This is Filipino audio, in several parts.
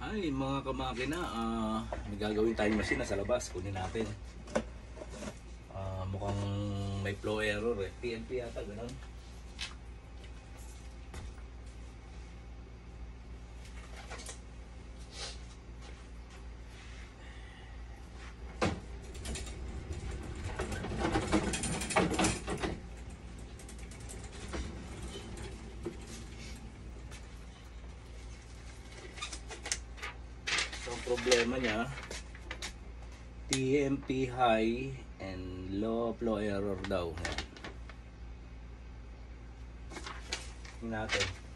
Ay, mga kamakina, ah, may gagawin tayong machine na sa labas. Kunin natin. Ah, mukhang may flow error eh. PNP yata, ganun. So, ang problema niya, TMP high and low flow error daw. Tingnan natin.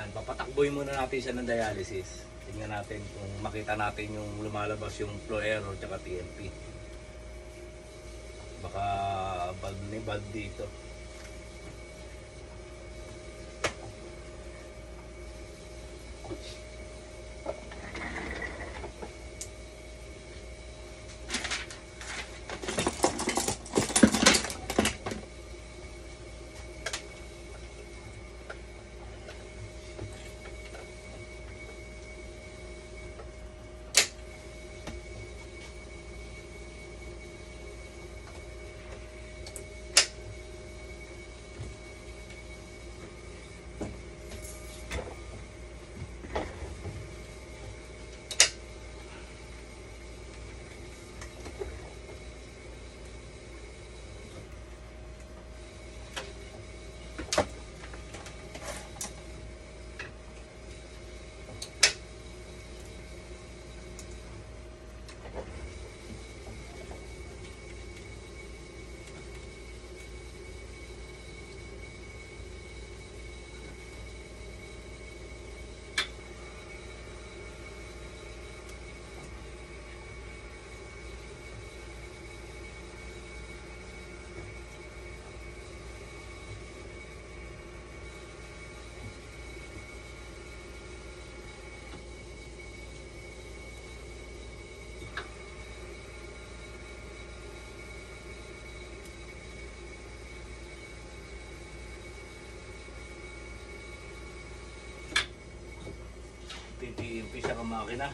Yan, papatakboy muna natin siya ng dialysis. Tingnan natin kung makita natin yung lumalabas yung flow error tsaka TMP. Baka valve ni valve dito. TTMP siya ka makina.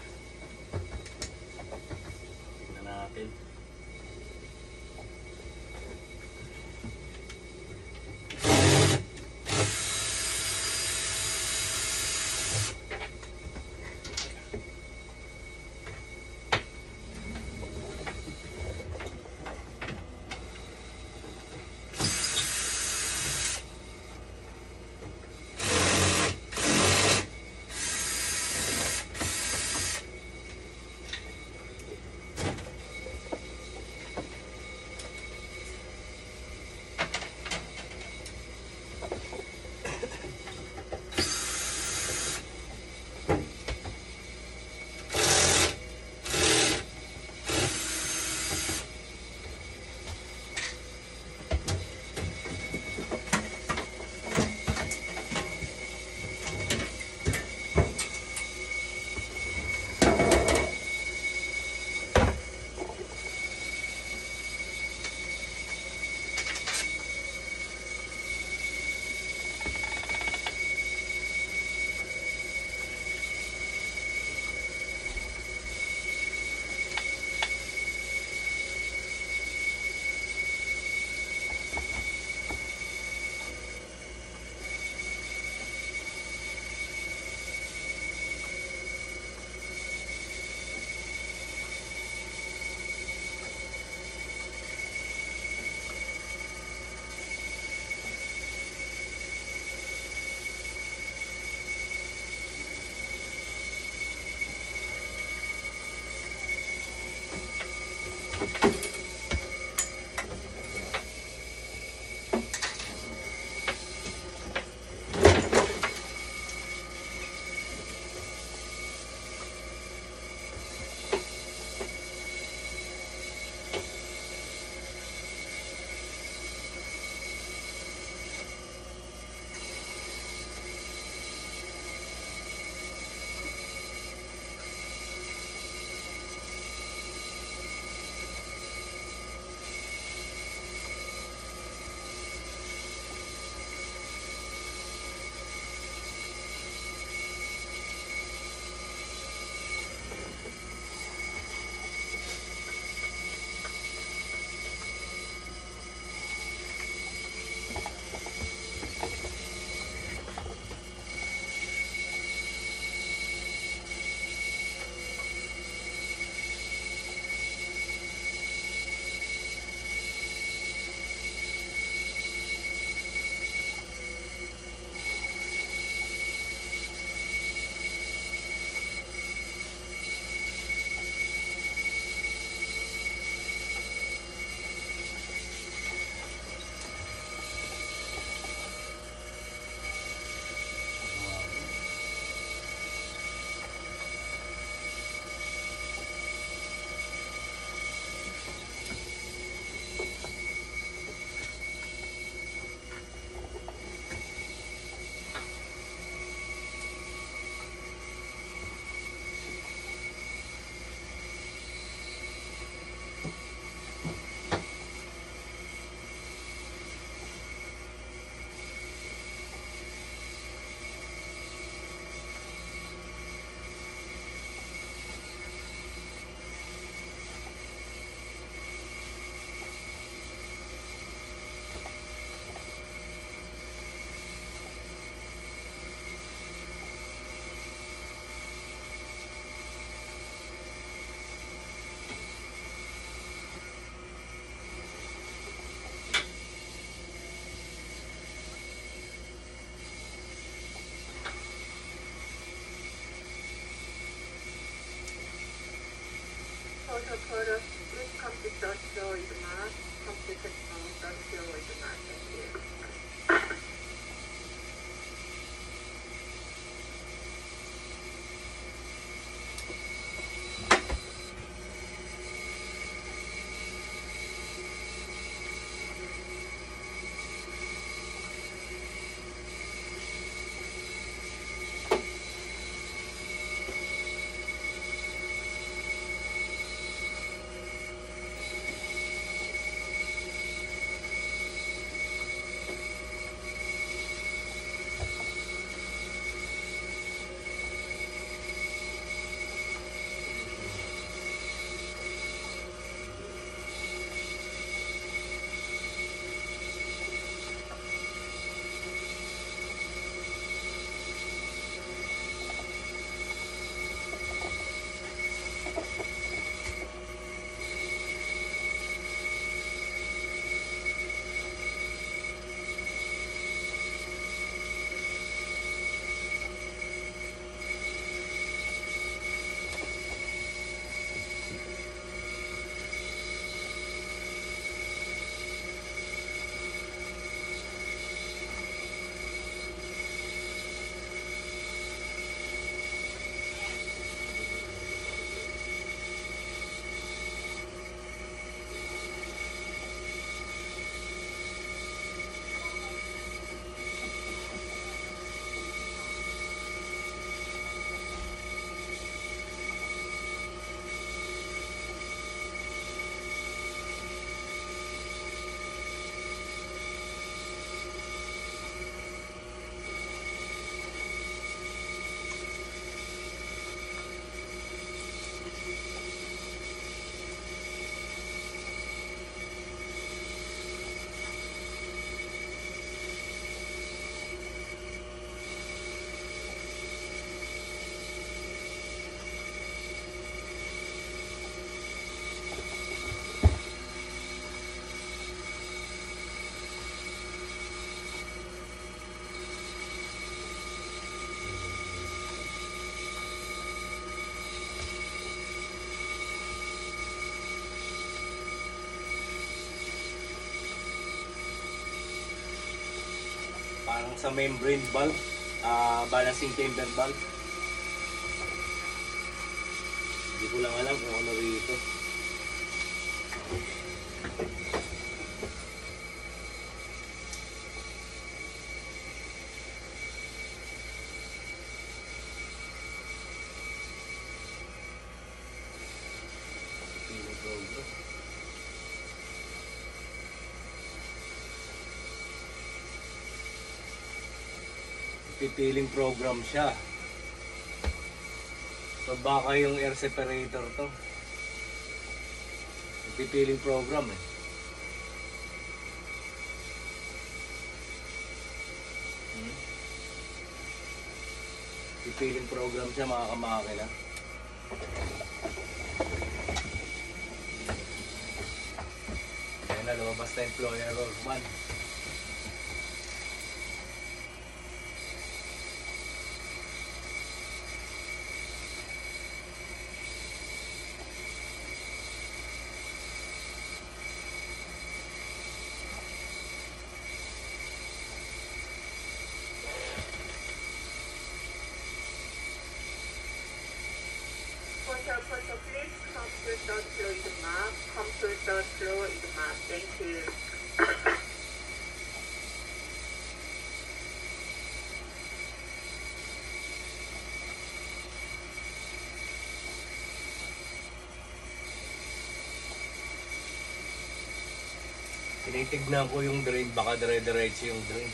Parang sa membrane valve, ah balancing chamber valve. Hindi ko lang alam kung ano rito. Pipiling program siya. So baka yung air separator to. Pipiling program eh. Hmm. Pipiling program siya mga kamakina. Ayan na, lumabas na flow error 1. Tinitignan ko yung drain, baka dire-diretso yung drain.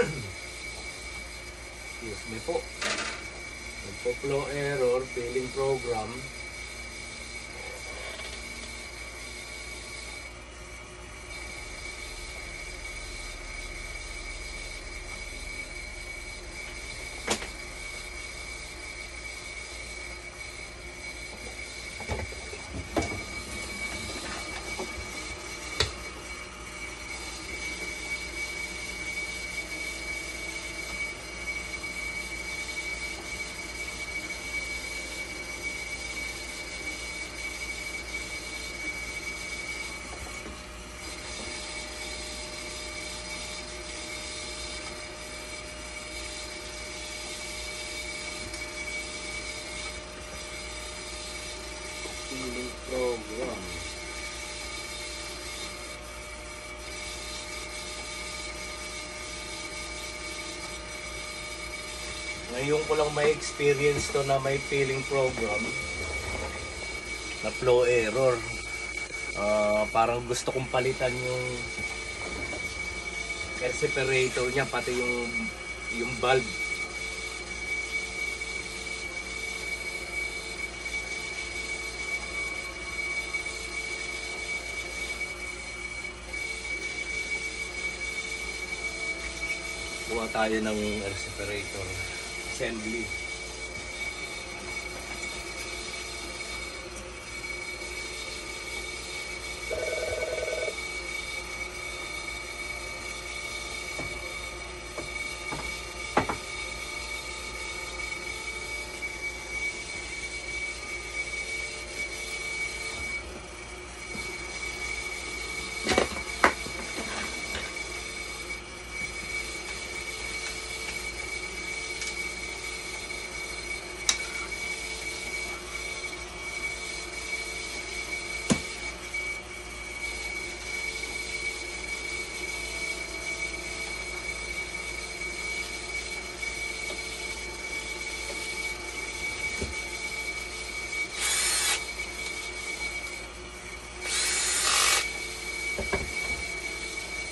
Excuse me po. Nagpo-flow error, failing program. Ko lang may experience to na may peeling program na flow error. Ah, parang gusto kong palitan yung air separator niya pati yung yung valve. Kuha tayo ng air separator assembly.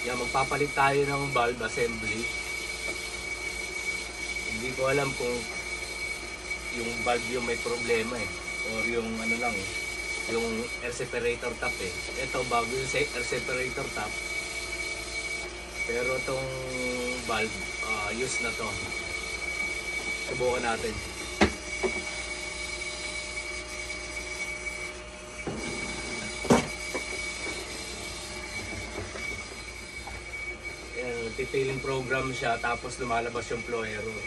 Yan, magpapalit tayo ng valve assembly. Hindi ko alam kung yung valve yung may problema eh. Or yung ano lang eh. Yung air separator tap eh. Ito, bago yung air separator tap. Pero itong valve, ah, use na to. Subukan natin. Yan, titailing program siya tapos lumalabas yung flow error.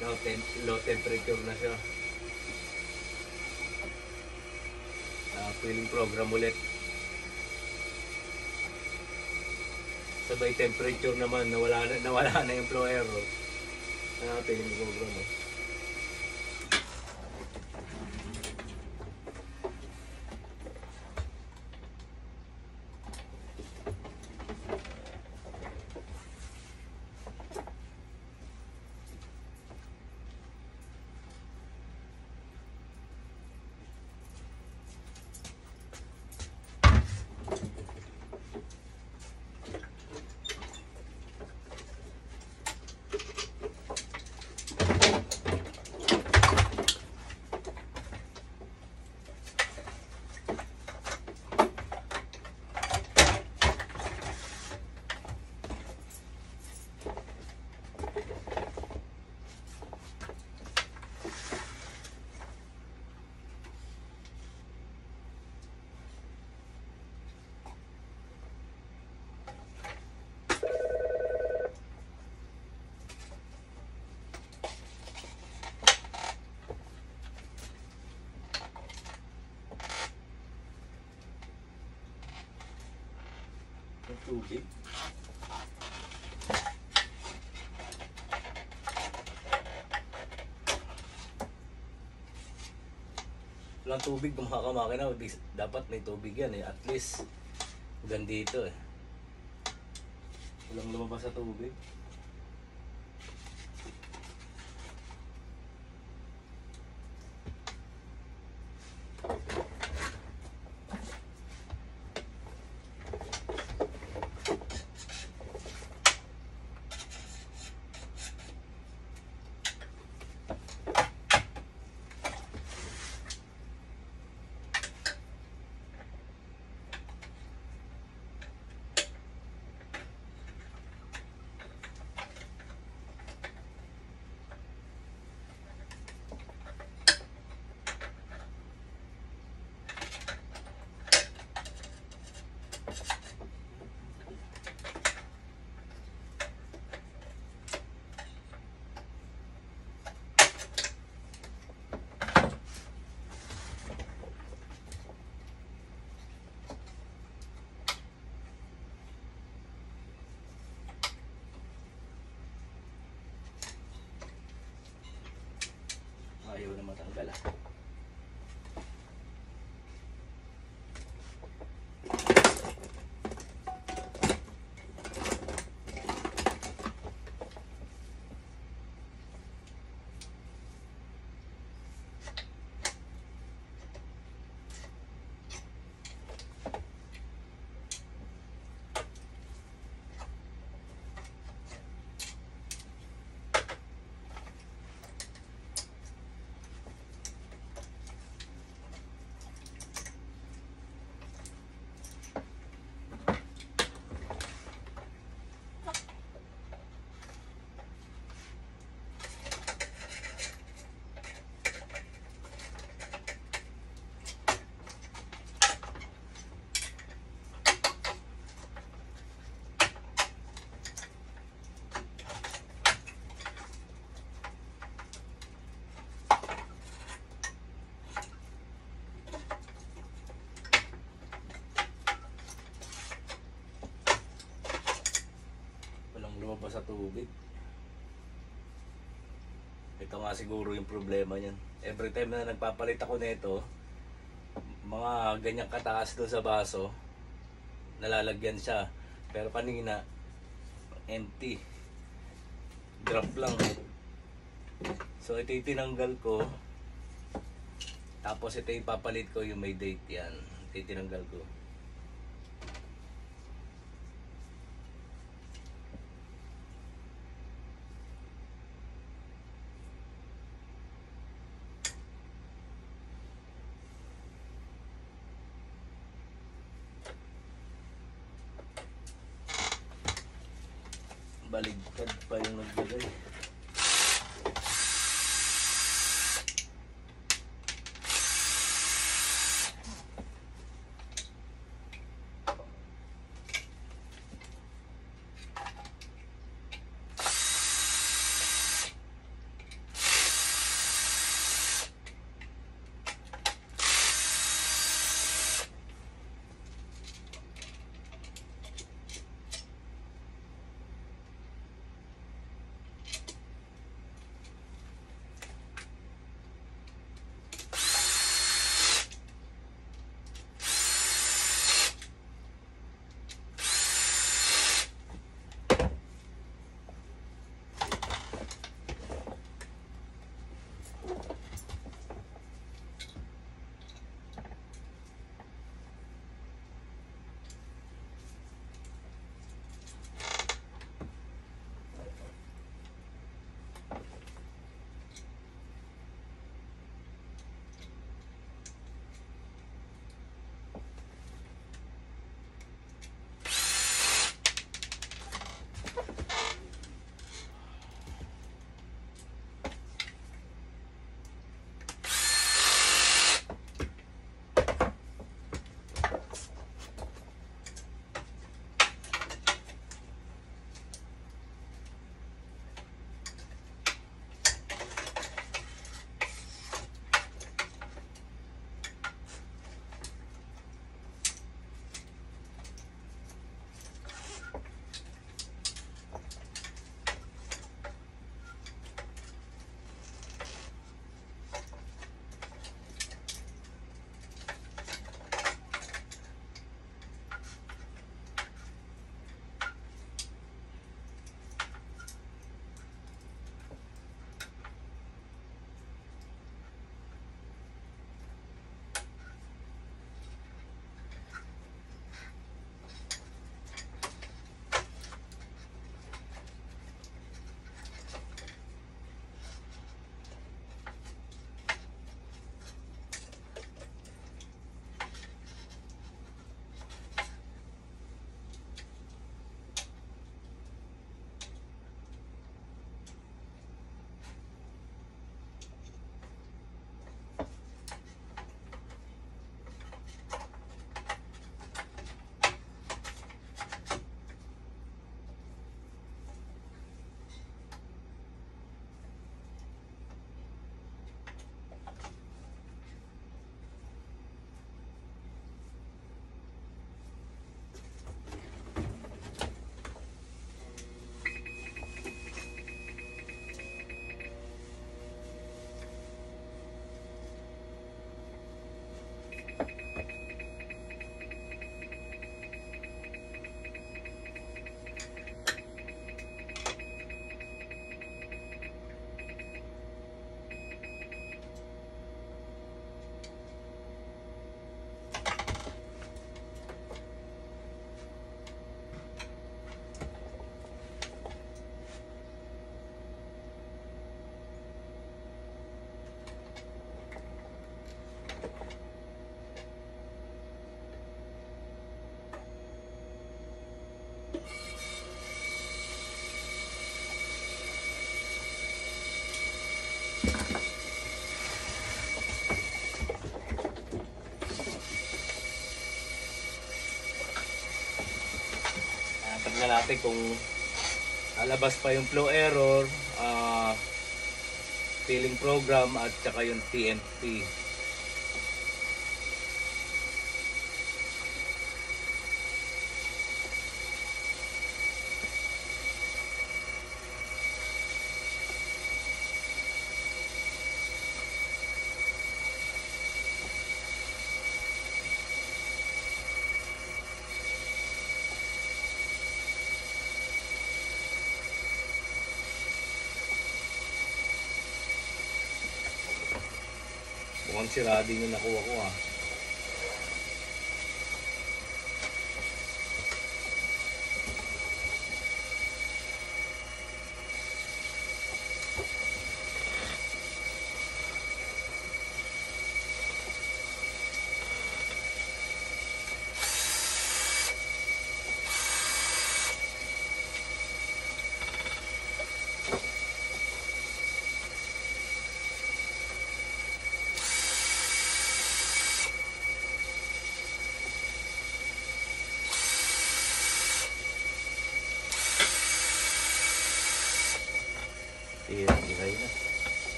Low, tem- low temperature na siya. Ah, filling program ulit. Sabay temperature naman, nawala na, nawala na yung flow error. Ah, filling program. Oh. Yung tubig. Walang tubig kung makamakina, dapat may tubig yan eh. At least, gandito eh. Walang lumabas sa tubig. Gala. Tubig. Ito nga siguro yung problema niyan. Every time na nagpapalit ako nito, mga ganyang kataas doon sa baso, nalalagyan siya. Pero kanina, empty. Drop lang. So ito tinanggal ko. Tapos ito yung papalit ko yung may date yan. Ito tinanggal ko. Natin kung lalabas pa yung flow error, ah, filling program at saka yung TNT. Mukhang sira din yung nakuha ko ah.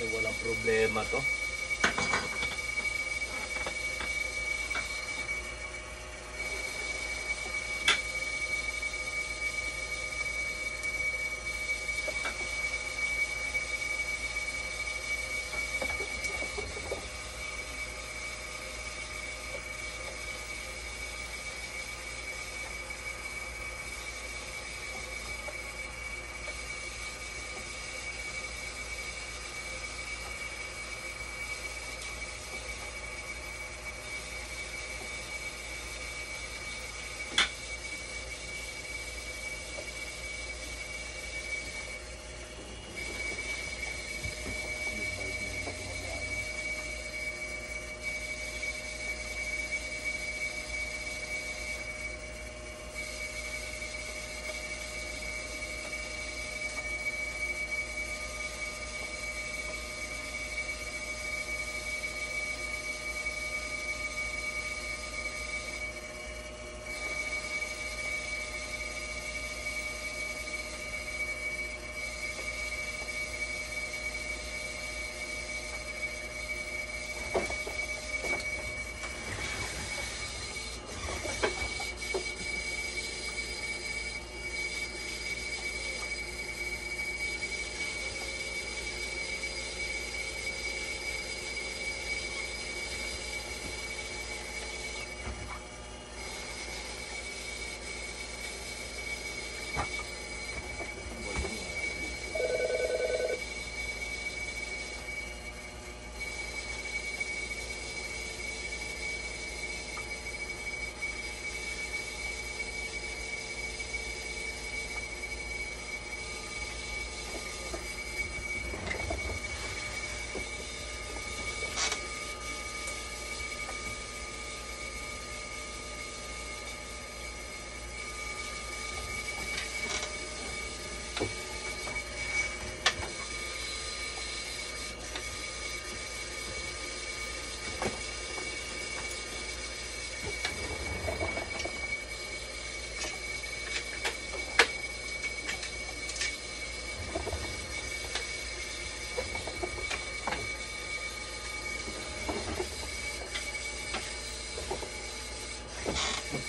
Kasi walang problema to.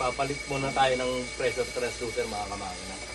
Magpapalit muna tayo ng pressure transducer mga kamangina.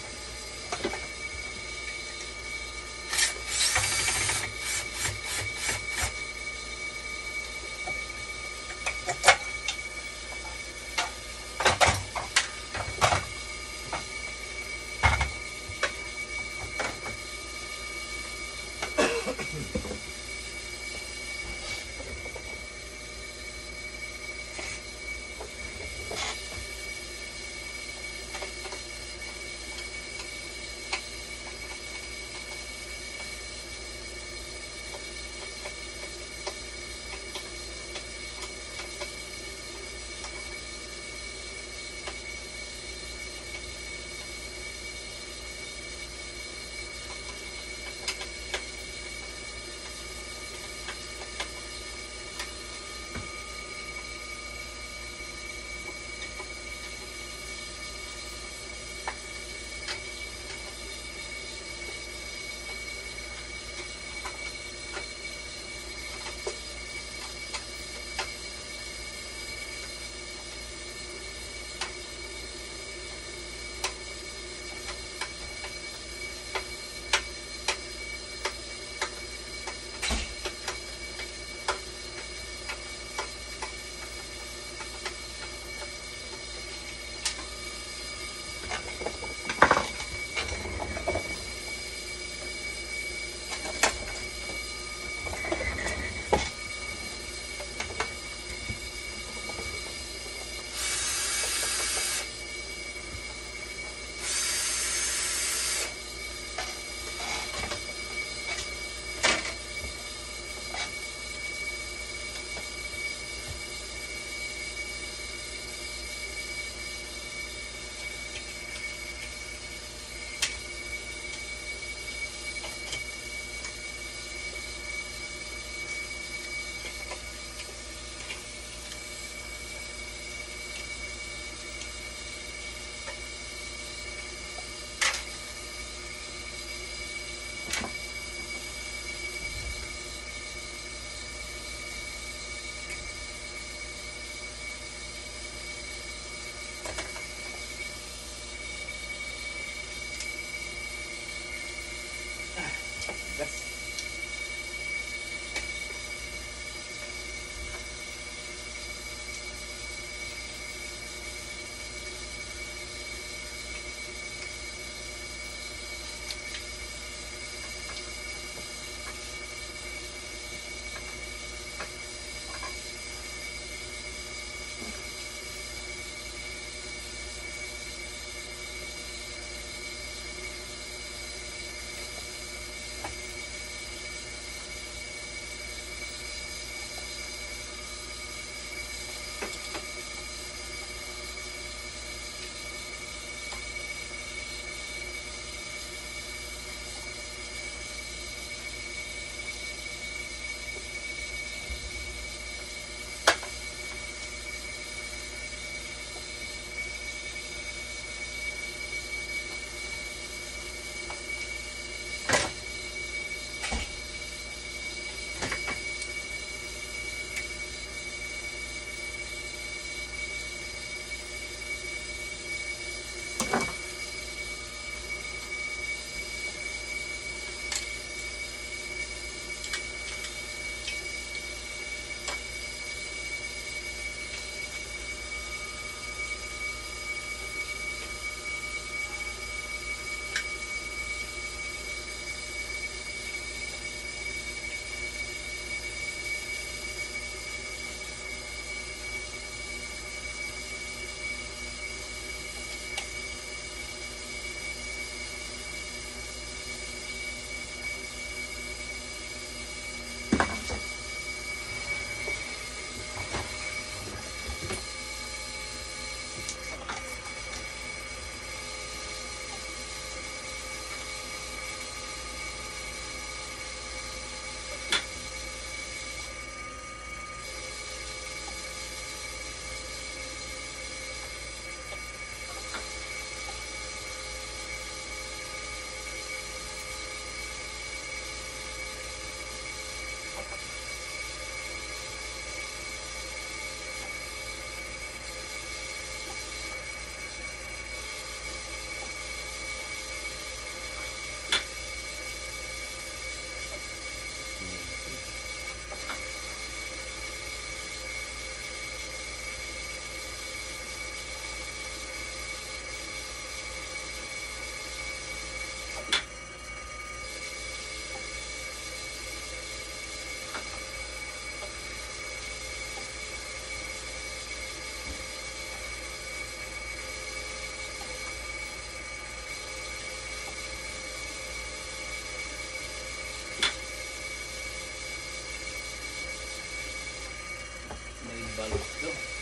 may balot daw.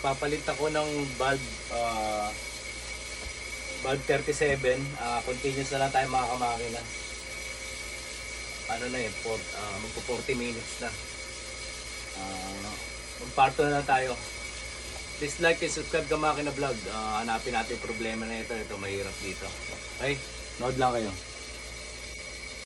Magpapalit ako ng valve ah, valve 37. ah continuous na lang tayo mga kamakina. Ano na eh, for, ah, magpo 40 minutes na. Uh, magparto na tayo. Please like and subscribe ka vlog. Ah, hanapin natin problema na ito. Ito mahirap dito. Okay? Nood lang kayo.